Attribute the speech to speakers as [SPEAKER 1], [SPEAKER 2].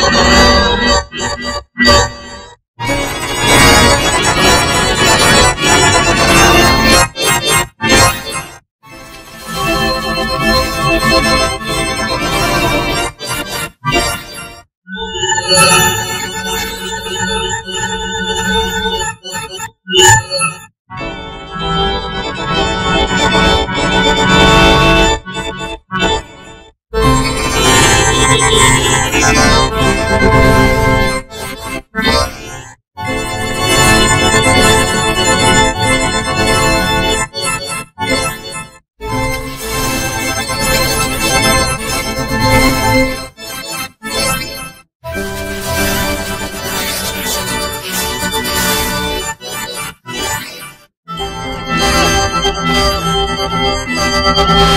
[SPEAKER 1] you Thank you.